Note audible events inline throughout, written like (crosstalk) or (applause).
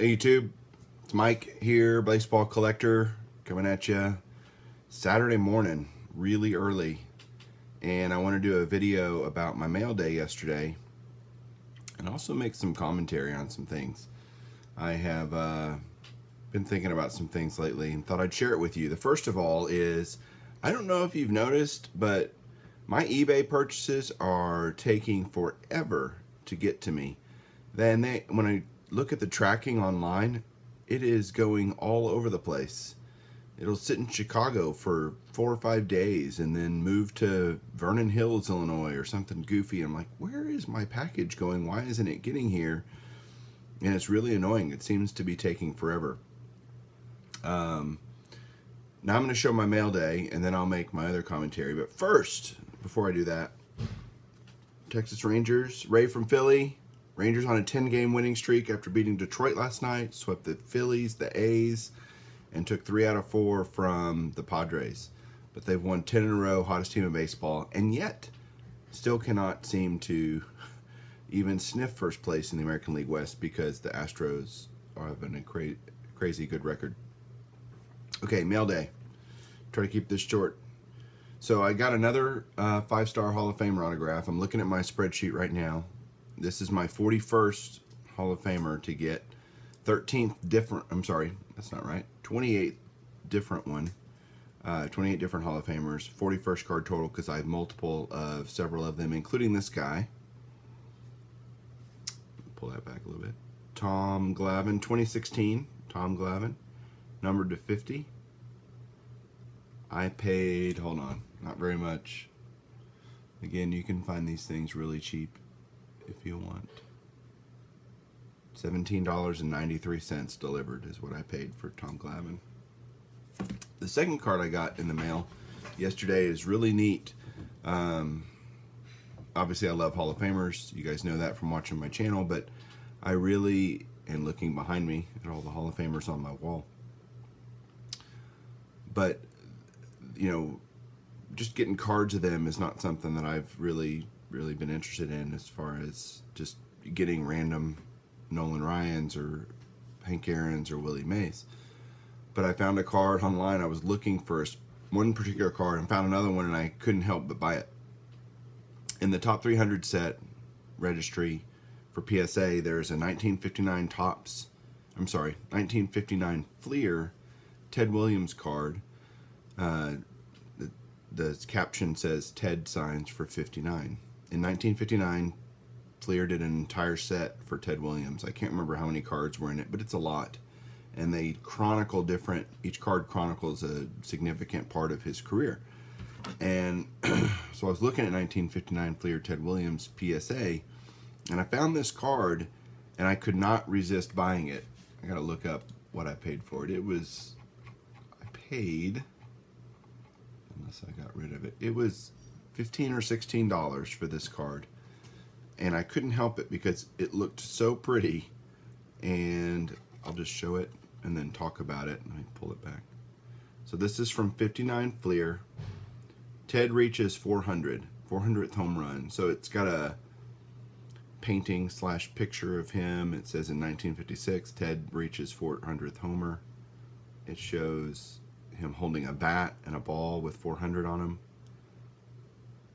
Hey YouTube, it's Mike here, baseball collector, coming at you Saturday morning, really early, and I want to do a video about my mail day yesterday, and also make some commentary on some things. I have uh, been thinking about some things lately and thought I'd share it with you. The first of all is, I don't know if you've noticed, but my eBay purchases are taking forever to get to me. Then they, when I look at the tracking online, it is going all over the place. It'll sit in Chicago for four or five days and then move to Vernon Hills, Illinois or something goofy. I'm like, where is my package going? Why isn't it getting here? And it's really annoying. It seems to be taking forever. Um, now I'm going to show my mail day and then I'll make my other commentary. But first, before I do that, Texas Rangers, Ray from Philly, Rangers on a 10 game winning streak after beating Detroit last night, swept the Phillies, the A's, and took three out of four from the Padres. But they've won 10 in a row, hottest team in baseball, and yet still cannot seem to even sniff first place in the American League West because the Astros are having a cra crazy good record. Okay, mail day. Try to keep this short. So I got another uh, five-star Hall of Famer autograph. I'm looking at my spreadsheet right now. This is my 41st Hall of Famer to get. 13th different, I'm sorry, that's not right. 28th different one. Uh, 28 different Hall of Famers. 41st card total because I have multiple of several of them, including this guy. Pull that back a little bit. Tom Glavine, 2016. Tom Glavine, numbered to 50. I paid, hold on, not very much. Again, you can find these things really cheap if you want. $17.93 delivered is what I paid for Tom Glavine. The second card I got in the mail yesterday is really neat. Um, obviously, I love Hall of Famers. You guys know that from watching my channel, but I really, and looking behind me at all the Hall of Famers on my wall. But, you know, just getting cards of them is not something that I've really really been interested in as far as just getting random Nolan Ryans or Hank Aaron's or Willie Mays. But I found a card online. I was looking for one particular card and found another one and I couldn't help but buy it. In the top 300 set registry for PSA, there's a 1959 Topps, I'm sorry, 1959 Fleer Ted Williams card. Uh, the, the caption says Ted signs for 59 in 1959, Fleer did an entire set for Ted Williams. I can't remember how many cards were in it, but it's a lot. And they chronicle different, each card chronicles a significant part of his career. And (clears throat) so I was looking at 1959 Fleer Ted Williams PSA, and I found this card, and I could not resist buying it. I gotta look up what I paid for it. It was, I paid, unless I got rid of it, it was 15 or 16 dollars for this card. And I couldn't help it because it looked so pretty. And I'll just show it and then talk about it. Let me pull it back. So this is from 59 Fleer. Ted reaches 400 400th home run. So it's got a painting slash picture of him. It says in 1956 Ted reaches 400th homer. It shows him holding a bat and a ball with 400 on him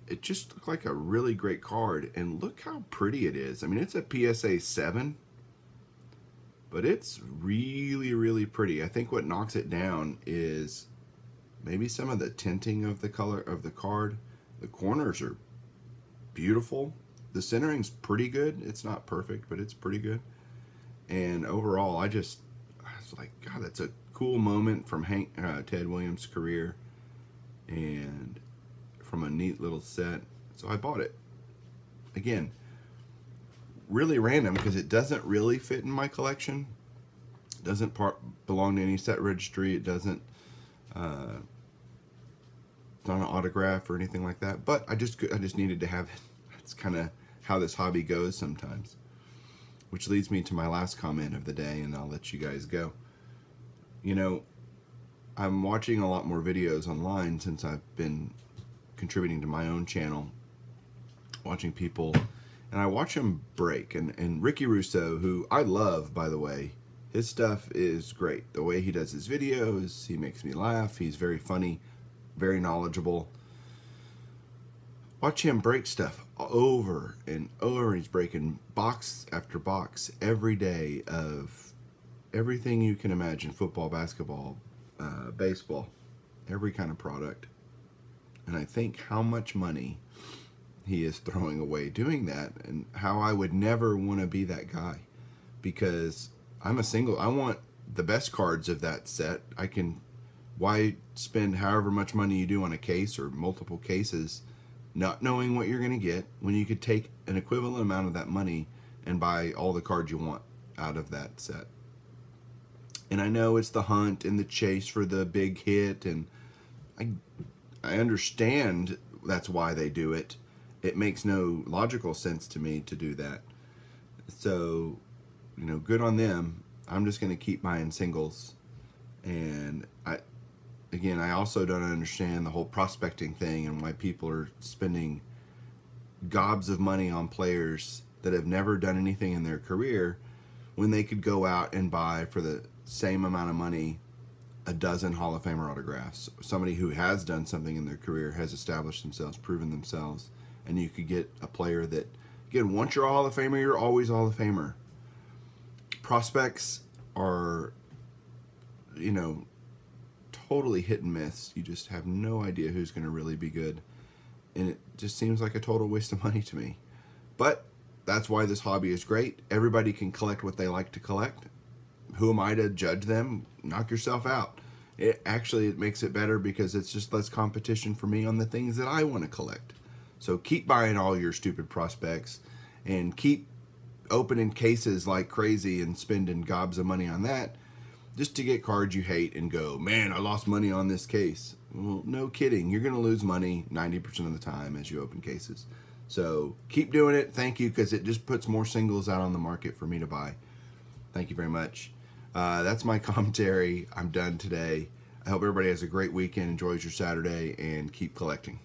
it just looked like a really great card. And look how pretty it is. I mean, it's a PSA 7, but it's really, really pretty. I think what knocks it down is maybe some of the tinting of the color of the card. The corners are beautiful. The centering's pretty good. It's not perfect, but it's pretty good. And overall, I just, I was like, God, that's a cool moment from Hank, uh, Ted Williams' career. And from a neat little set. So I bought it. Again, really random because it doesn't really fit in my collection. It doesn't part belong to any set registry. It doesn't uh, it's not an autograph or anything like that. But I just I just needed to have it. (laughs) That's kind of how this hobby goes sometimes. Which leads me to my last comment of the day, and I'll let you guys go. You know, I'm watching a lot more videos online since I've been contributing to my own channel, watching people, and I watch them break. And, and Ricky Russo, who I love, by the way, his stuff is great. The way he does his videos, he makes me laugh. He's very funny, very knowledgeable. Watch him break stuff over and over. He's breaking box after box every day of everything you can imagine football, basketball, uh, baseball, every kind of product. And I think how much money he is throwing away doing that and how I would never want to be that guy because I'm a single. I want the best cards of that set. I can why spend however much money you do on a case or multiple cases not knowing what you're going to get when you could take an equivalent amount of that money and buy all the cards you want out of that set. And I know it's the hunt and the chase for the big hit and I I understand that's why they do it. It makes no logical sense to me to do that. So, you know, good on them. I'm just going to keep buying singles. And I again, I also don't understand the whole prospecting thing and why people are spending gobs of money on players that have never done anything in their career when they could go out and buy for the same amount of money a dozen Hall of Famer autographs. Somebody who has done something in their career, has established themselves, proven themselves, and you could get a player that, again, once you're a Hall of Famer, you're always Hall of Famer. Prospects are, you know, totally hit and miss. You just have no idea who's going to really be good. And it just seems like a total waste of money to me. But that's why this hobby is great. Everybody can collect what they like to collect who am I to judge them? Knock yourself out. It actually it makes it better because it's just less competition for me on the things that I want to collect. So keep buying all your stupid prospects and keep opening cases like crazy and spending gobs of money on that just to get cards you hate and go, man, I lost money on this case. Well, no kidding. You're going to lose money 90% of the time as you open cases. So keep doing it. Thank you because it just puts more singles out on the market for me to buy. Thank you very much. Uh, that's my (laughs) commentary. I'm done today. I hope everybody has a great weekend, enjoys your Saturday, and keep collecting.